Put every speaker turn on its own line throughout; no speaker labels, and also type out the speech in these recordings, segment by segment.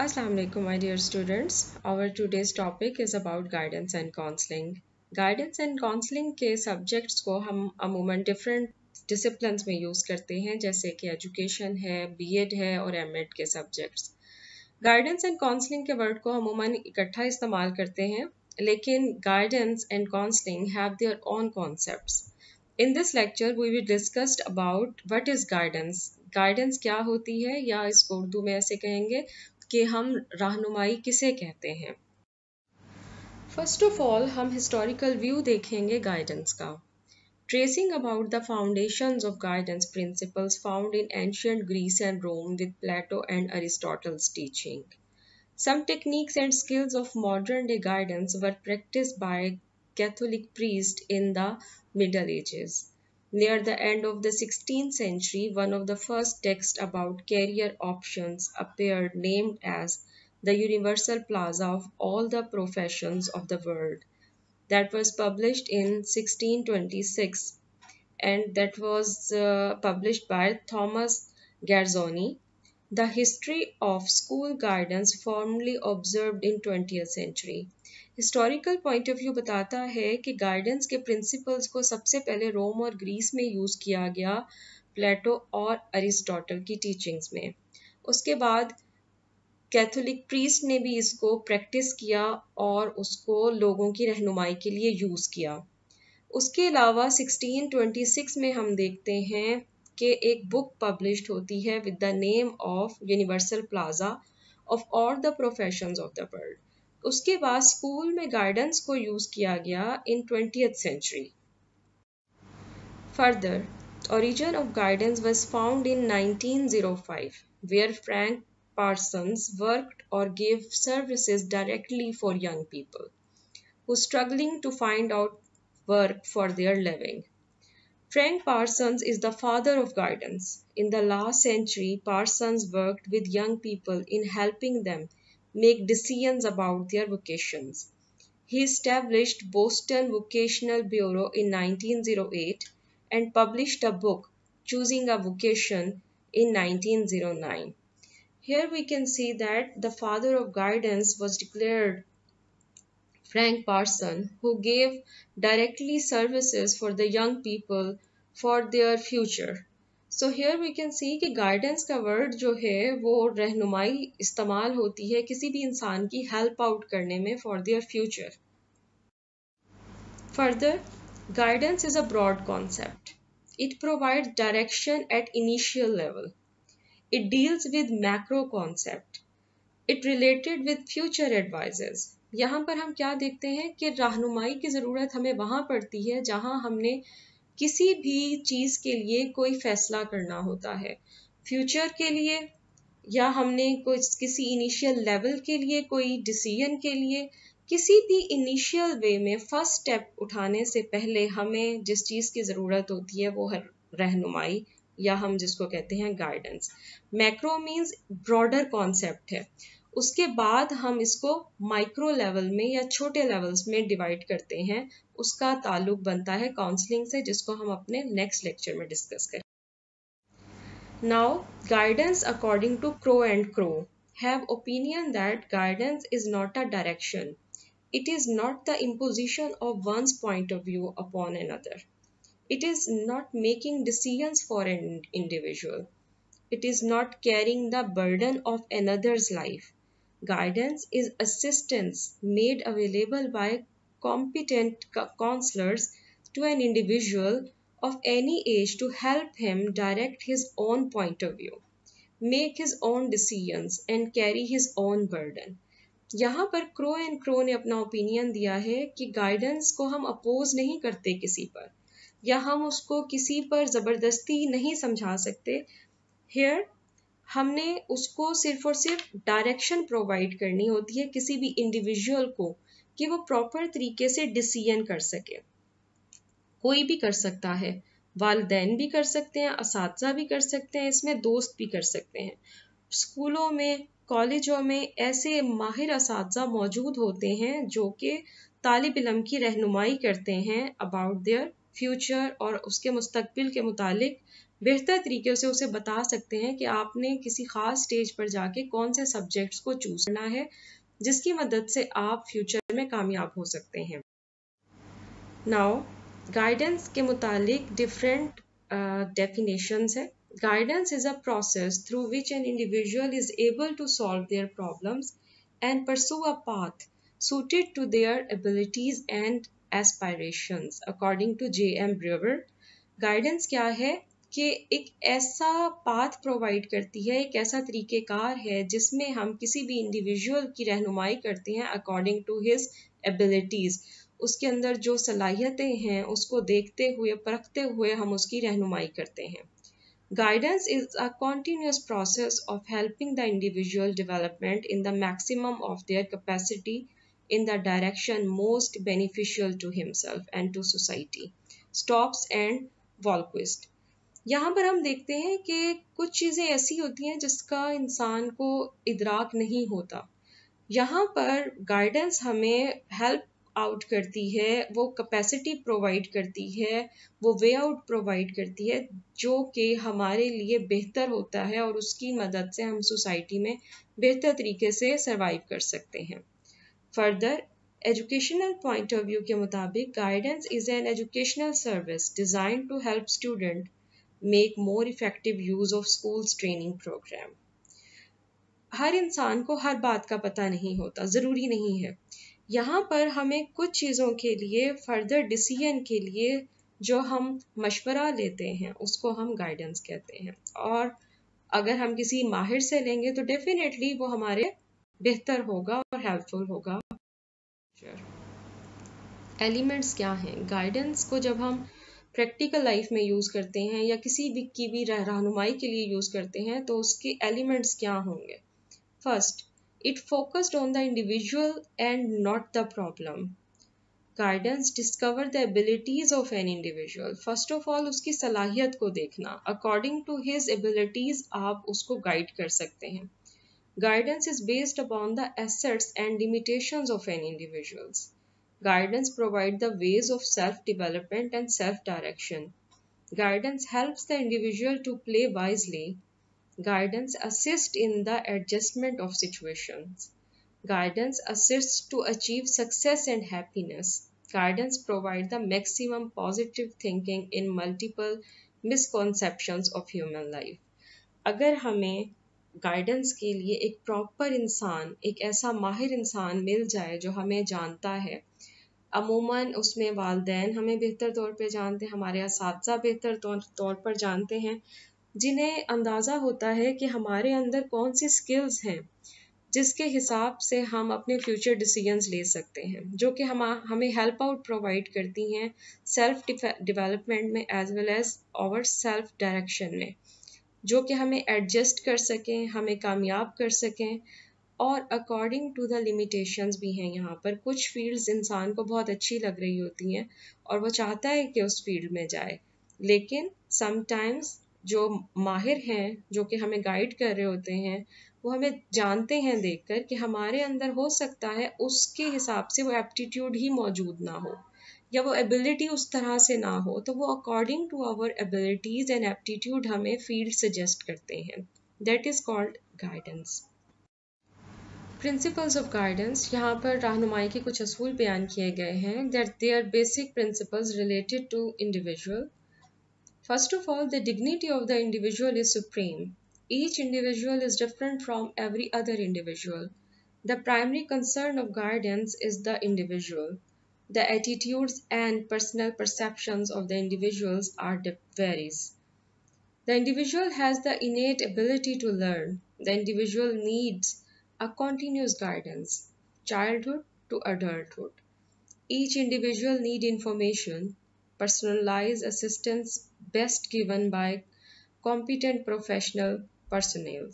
Assalamu alaikum my dear students. Our today's topic is about guidance and counseling. Guidance and counseling के subjects को हम अमूमन different disciplines में use करते हैं जैसे कि education है, B.Ed है और M.Ed के subjects. Guidance and counseling के word को अमूमन इकट्ठा इस्तेमाल करते हैं लेकिन guidance and counseling have their own concepts. In this lecture we will discuss about what is guidance. Guidance क्या होती है या इसको उर्दू में ऐसे कहेंगे कि हम रहनुमाई किसे कहते हैं? फ़र्स्ट ऑफ़ ऑल हम हिस्टोरिकल व्यू देखेंगे गाइडेंस का। Tracing about the foundations of guidance principles found in ancient Greece and Rome with Plato and Aristotle's teaching Some techniques and skills of modern day guidance were practiced by Catholic priests in the Middle Ages. Near the end of the 16th century, one of the first texts about career options appeared named as the Universal Plaza of all the professions of the world. That was published in 1626 and that was uh, published by Thomas Garzoni. The history of school guidance formerly observed in 20th century. Historical point of view बताता है कि guidance के principles को सबसे पहले रोम और Greece में use किया गया प्लेटो और अरिस्टोटल की टीचिंग्स में। उसके बाद कैथोलिक प्रीस्ट ने भी इसको प्रैक्टिस किया और उसको लोगों की रहनुमाई के लिए यूज़ किया। उसके अलावा 1626 में हम देखते हैं कि एक बुक पब्लिश्ड होती है with the name of universal plaza of all the professions of the world उसके बाद स्कूल में गार्डन्स को यूज़ किया गया in twenty century further origin of guidance was found in nineteen zero five where Frank Parsons work और give services directly for young people who struggling to find out work for their living Frank Parsons is the father of guidance in the last century Parsons worked with young people in helping them make decisions about their vocations. He established Boston Vocational Bureau in 1908 and published a book, Choosing a Vocation, in 1909. Here we can see that the father of guidance was declared Frank Parson, who gave directly services for the young people for their future. So here we can see कि guidance का word जो है, वो रहनुमाई इस्तेमाल होती है किसी भी इंसान की हेल्प आउट करने में for their future further guidance is a broad concept it provide direction at initial level it deals with macro concept it related with future advises यहाँ पर हम क्या देखते हैं कि रहनुमाई की ज़रूरत हमें वहाँ पड़ती है जहाँ हमने किसी भी चीज़ के लिए कोई फैसला करना होता है। फ्यूचर के लिए या हमने कोई किसी इनिशियल लेवल के लिए, कोई डिसीज़न के लिए, किसी भी इनिशियल वे में फ़र्स्ट स्टेप उठाने से पहले हमें जिस चीज़ की ज़रूरत होती है वो है रहनुमाई या हम जिसको कहते हैं guidance macro means broader concept है। उसके बाद हम इसको माइक्रो लेवल में या छोटे लेवल्स में डिवाइड करते हैं। उसका ताल्लुक बनता है काउंसलिंग से, जिसको हम अपने नेक्स्ट लेक्चर में डिस्कस करें now guidance according to Crow and Crow have opinion that guidance is not a direction it is not the imposition of one's point of view upon an other it is not making decision for an individual it is not carrying the burden of an others life Guidance is assistance made available by competent counselors to an individual of any age to help him direct his own point of view, make his own decisions and carry his own burden. यहाँ पर crow and crow ने अपना opinion दिया है कि guidance को हम oppose नहीं करते किसी पर या हम उसको किसी पर ज़बरदस्ती नहीं समझा सकते हेयर हमने उसको सिर्फ़ और सिर्फ़ डायरेक्शन प्रोवाइड करनी होती है किसी भी इंडिविजुअल को कि वो प्रॉपर तरीके से डिसीज़न कर सके। कोई भी कर सकता है, वालदेन भी कर सकते हैं इस भी कर सकते हैं, इसमें दोस्त भी कर सकते हैं। स्कूलों में, कॉलेजों में ऐसे माहिर इस मौजूद होते हैं जो कि तालब इलम की रहनुमाई करते हैं अबाउट देयर फ्यूचर और उसके मुस्तबिल के मुतालिक बेहतर तरीके से उसे बता सकते हैं कि आपने किसी खास स्टेज पर जाके कौन से सब्जेक्ट्स को चूज़ करना है, जिसकी मदद से आप फ्यूचर में कामयाब हो सकते हैं। नाउ गाइडेंस के मुतालिक डिफरेंट डेफिनेशंस है। Guidance is a process through which an individual is able to solve their problems and pursue a path suited to their abilities and aspirations according to J M Brewer. Guidance क्या है कि एक ऐसा path provide करती है, एक ऐसा तरीक़ेकार है जिसमें हम किसी भी इंडिविजुअल की रहनुमाई करते हैं अकॉर्डिंग टू हिज एबिलिटीज़ उसके अंदर जो सलाहियतें हैं, उसको देखते हुए, परखते हुए हम उसकी रहनुमाई करते हैं guidance is a continuous process of helping the individual development in the maximum of their capacity in the direction most beneficial to himself and to society. Stops and Volquist. यहाँ पर हम देखते हैं कि कुछ चीज़ें ऐसी होती हैं जिसका इंसान को इदराक नहीं होता यहाँ पर गाइडेंस हमें हेल्प आउट करती है, वो कैपेसिटी प्रोवाइड करती है, वो वे आउट प्रोवाइड करती है, जो कि हमारे लिए बेहतर होता है और उसकी मदद से हम सोसाइटी में बेहतर तरीके से सरवाइव कर सकते हैं further educational point of view के मुताबिक guidance is an educational service design to help student make more effective use of schools training program हर इंसान को हर बात का पता नहीं होता, ज़रूरी नहीं है। यहाँ पर हमें कुछ चीज़ों के लिए फर्दर डिसीज़न के लिए जो हम मशवरा लेते हैं, उसको हम गाइडेंस कहते हैं। और अगर हम किसी माहिर से लेंगे तो डेफिनेटली वो हमारे बेहतर होगा और हेल्पफुल होगा। एलिमेंट्स क्या हैं? गाइडेंस को जब हम प्रैक्टिकल लाइफ में यूज़ करते हैं या किसी भी की भी रहनुमाई के लिए यूज़ करते हैं तो उसके एलिमेंट्स क्या होंगे? First it focused on the individual and not the problem guidance discover the abilities of an individual first of all उसकी सलाहियत को देखना। अकॉर्डिंग टू हिज एबिलिटीज आप उसको गाइड कर सकते हैं। Guidance is based upon the assets and limitations of an individual. Guidance provides the ways of self-development and self-direction. Guidance helps the individual to play wisely. Guidance assists in the adjustment of situations. Guidance assists to achieve success and happiness. Guidance provides the maximum positive thinking in multiple misconceptions of human life. अगर हमें guidance के लिए एक proper इंसान, एक ऐसा माहिर इंसान मिल जाए जो हमें जानता है। अमूमन उसमें वालदेन हमें बेहतर तौर पर जानते हैं, हमारे इस बेहतर तौर पर जानते हैं। जिन्हें अंदाज़ा होता है कि हमारे अंदर कौन सी स्किल्स हैं, जिसके हिसाब से हम अपने फ्यूचर डिसीजंस ले सकते हैं, जो कि हम, हमें हेल्प आउट प्रोवाइड करती हैं सेल्फ डिवेलपमेंट में एज वेल एज और सेल्फ डायरेक्शन में। जो कि हमें एडजस्ट कर सकें, हमें कामयाब कर सकें और अकॉर्डिंग टू द लिमिटेशंस भी हैं यहाँ पर। कुछ फील्ड्स इंसान को बहुत अच्छी लग रही होती हैं और वो चाहता है कि उस फ़ील्ड में जाए। लेकिन समटाइम्स जो माहिर हैं, जो कि हमें गाइड कर रहे होते हैं, वो हमें जानते हैं देखकर कि हमारे अंदर हो सकता है उसके हिसाब से वो एप्टीट्यूड ही मौजूद ना हो। या वो एबिलिटी उस तरह से ना हो तो वो according to our abilities and aptitude हमें फ़ील्ड सजेस्ट करते हैं। That is called guidance principles of guidance यहाँ पर रहनुमाई के कुछ असूल बयान किए गए हैं। That they are basic principles related to individual first of all the dignity of the individual is supreme each individual is different from every other individual the primary concern of guidance is the individual. The attitudes and personal perceptions of the individuals are varies. The individual has the innate ability to learn. The individual needs a continuous guidance, childhood to adulthood. Each individual need information, personalized assistance best given by competent professional personnel.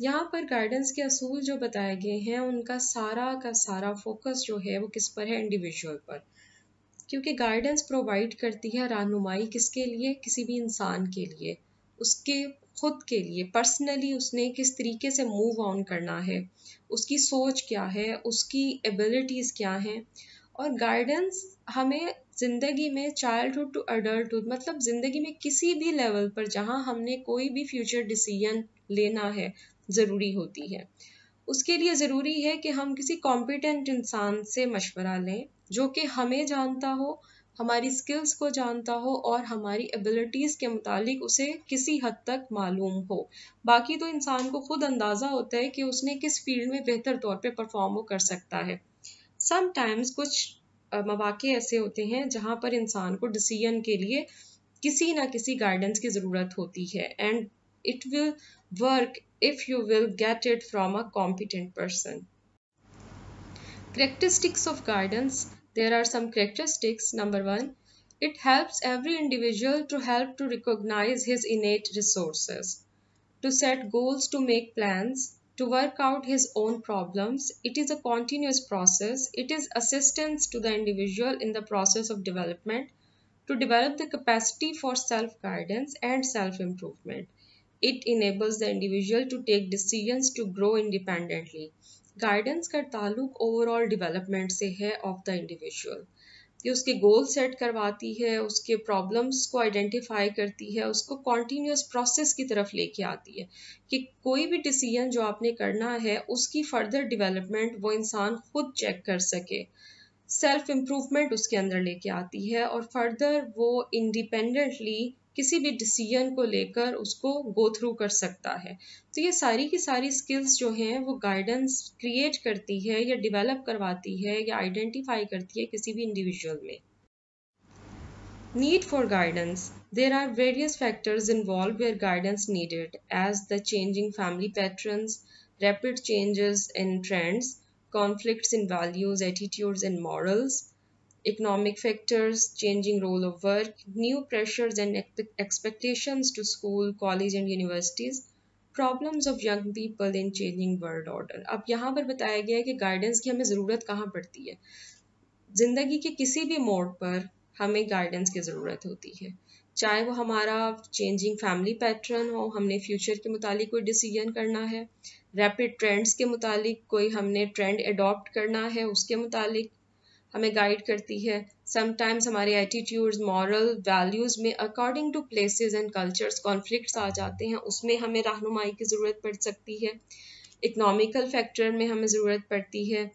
यहाँ पर guidance के असूल जो बताए गए हैं, उनका सारा का सारा फोकस जो है वो किस पर है? इंडिविजुअल पर। क्योंकि गाइडेंस प्रोवाइड करती है रहनुमाई किसके लिए? किसी भी इंसान के लिए। उसके, खुद के लिए। पर्सनली उसने किस तरीके से मूव ऑन करना है? उसकी सोच क्या है? उसकी एबिलिटीज़ क्या हैं? और गाइडेंस हमें ज़िंदगी में चाइल्डहुड टू अडल्टहुड मतलब ज़िंदगी में किसी भी लेवल पर जहाँ हमने कोई भी फ्यूचर डिसीज़न लेना है ज़रूरी होती है। उसके लिए ज़रूरी है कि हम किसी कॉम्पिटेंट इंसान से मशवरा लें, जो कि हमें जानता हो, हमारी स्किल्स को जानता हो और हमारी एबिलिटीज़ के मुतालिक उसे किसी हद तक मालूम हो। बाकी तो इंसान को खुद अंदाज़ा होता है कि उसने किस फ़ील्ड में बेहतर तौर पे परफॉर्म कर सकता है। समटाइम्स कुछ मौाक़े ऐसे होते हैं जहाँ पर इंसान को डिसीज़न के लिए किसी ना किसी गाइडेंस की ज़रूरत होती है and it will work if you will get it from a competent person. Characteristics of guidance. There are some characteristics. Number one, it helps every individual to help to recognize his innate resources, to set goals, to make plans, to work out his own problems. It is a continuous process. It is assistance to the individual in the process of development, to develop the capacity for self guidance and self improvement. It enables the individual to take decisions to grow independently. Guidance का ताल्लुक overall development से है of the individual ये उसके goal set करवाती है, उसके problems को आइडेंटिफाई करती है, उसको कॉन्टीन्यूस प्रोसेस की तरफ़ लेके आती है कि कोई भी डिसीज़न जो आपने करना है, उसकी फर्दर डेवलपमेंट वो इंसान खुद चेक कर सके। सेल्फ इम्प्रूवमेंट उसके अंदर लेके आती है और फर्दर वो इंडिपेंडेंटली किसी भी डिसीज़न को लेकर उसको गो थ्रू कर सकता है। तो ये सारी की सारी स्किल्स जो हैं, वो गाइडेंस क्रिएट करती है या डेवलप करवाती है या आइडेंटिफाई करती है किसी भी इंडिविजुअल में। Need for guidance there are various factors involve where guidance needed as the changing family patterns rapid changes in trends conflicts in values attitudes and morals economic factors, changing role of work, new pressures and expectations to school, college and universities, problems of young people in changing world order अब यहाँ पर बताया गया है कि guidance की हमें ज़रूरत कहाँ पड़ती है। ज़िंदगी के किसी भी मोड़ पर हमें गाइडेंस की ज़रूरत होती है। चाहे वो हमारा चेंजिंग फैमिली पैटर्न हो हमने फ्यूचर के मुतालिक कोई डिसीज़न करना है रैपिड ट्रेंड्स के मुतालिक कोई हमने ट्रेंड अडॉप्ट करना है उसके मुतालिक हमें गाइड करती है। समटाइम्स हमारे एटीट्यूड्स मॉरल वैल्यूज़ में according to places and cultures conflicts आ जाते हैं। उसमें हमें रहनुमाई की ज़रूरत पड़ सकती है। इकनॉमिकल फैक्टर में हमें ज़रूरत पड़ती है।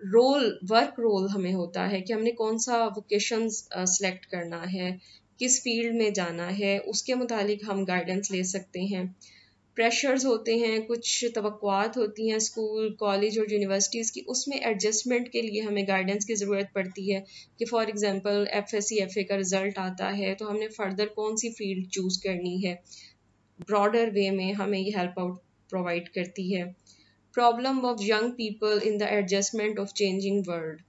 रोल वर्क रोल हमें होता है कि हमने कौन सा वोकेशन सेलेक्ट करना है, किस फ़ील्ड में जाना है, उसके मुतालिक हम गाइडेंस ले सकते हैं। प्रेशर्स होते हैं, कुछ तवक़ात होती हैं स्कूल कॉलेज और यूनिवर्सिटीज़ की, उसमें एडजस्टमेंट के लिए हमें गाइडेंस की ज़रूरत पड़ती है कि for example F S C F A का रिज़ल्ट आता है तो हमने फ़र्दर कौन सी फ़ील्ड चूज़ करनी है? ब्रॉडर वे में हमें ये हेल्प आउट प्रोवाइड करती है। Problem of young people in the adjustment of changing world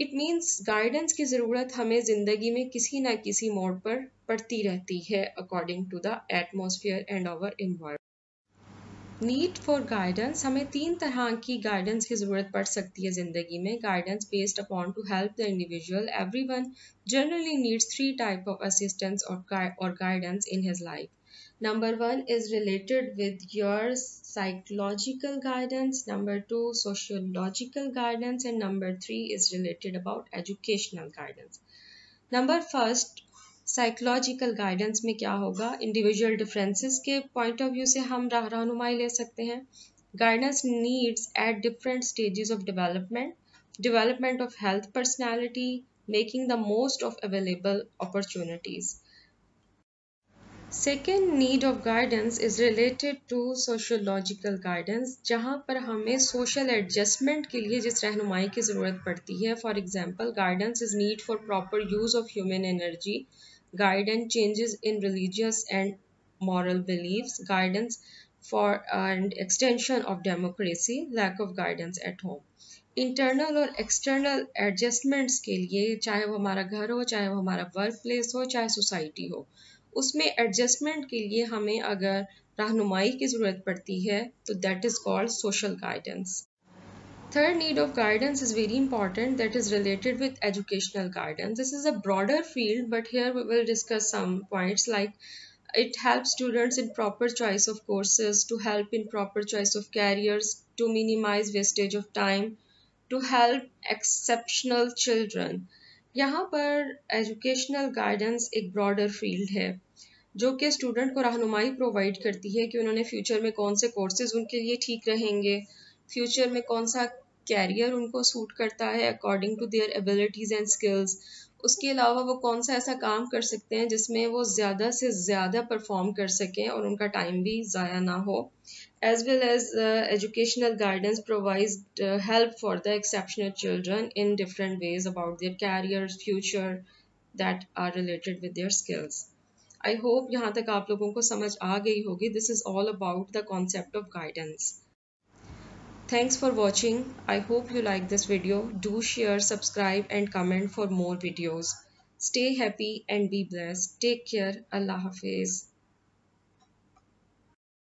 it means guidance की ज़रूरत हमें ज़िंदगी में किसी न किसी मोड़ पर पड़ती रहती है according to the atmosphere and our environment need for guidance हमें तीन तरह की गाइडेंस की ज़रूरत पड़ सकती है ज़िंदगी में। Guidance based upon to help the individual every one generally needs three type of assistance और guidance in his life number one is related with your psychological guidance number two sociological guidance and number three is related about educational guidance number first psychological guidance में क्या होगा? Individual differences के point of view से हम रहनुमाई ले सकते हैं। Guidance needs at different stages of development development of health personality making the most of available opportunities second need of guidance is related to sociological guidance जहाँ पर हमें सोशल एडजस्टमेंट के लिए जिस रहनुमाई की ज़रूरत पड़ती है। For example guidance is need for proper use of human energy guide and changes in religious and moral beliefs, guidance for and extension of democracy, lack of guidance at home. Internal और external adjustments के लिए चाहे वो हमारा घर हो चाहे वो हमारा वर्क प्लेस हो चाहे सोसाइटी हो उसमें एडजस्टमेंट के लिए हमें अगर रहनुमाई की ज़रूरत पड़ती है तो that is called social guidance Third need of guidance is very important that is related with educational guidance. This is a broader field but here we will discuss some points like it helps students in proper choice of courses, to help in proper choice of careers, to minimize wastage of time, to help exceptional children. यहाँ पर educational guidance एक broader field है जो कि student को रहनुमाई provide करती है कि उन्होंने फ्यूचर में कौन से कोर्सेज उनके लिए ठीक रहेंगे फ्यूचर में कौन सा कैरियर उनको सूट करता है according to their abilities and skills उसके अलावा वो कौन सा ऐसा काम कर सकते हैं जिसमें वो ज़्यादा से ज़्यादा परफॉर्म कर सकें और उनका टाइम भी ज़ाया ना हो? As well as educational guidance provides help for the exceptional children in different ways about their career future that are related with their skills I hope यहाँ तक आप लोगों को समझ आ गई होगी। This is all about the concept of guidance thanks for watching. I hope you like this video. Do share subscribe and comment for more videos. Stay happy and be blessed. Take care. Allah hafiz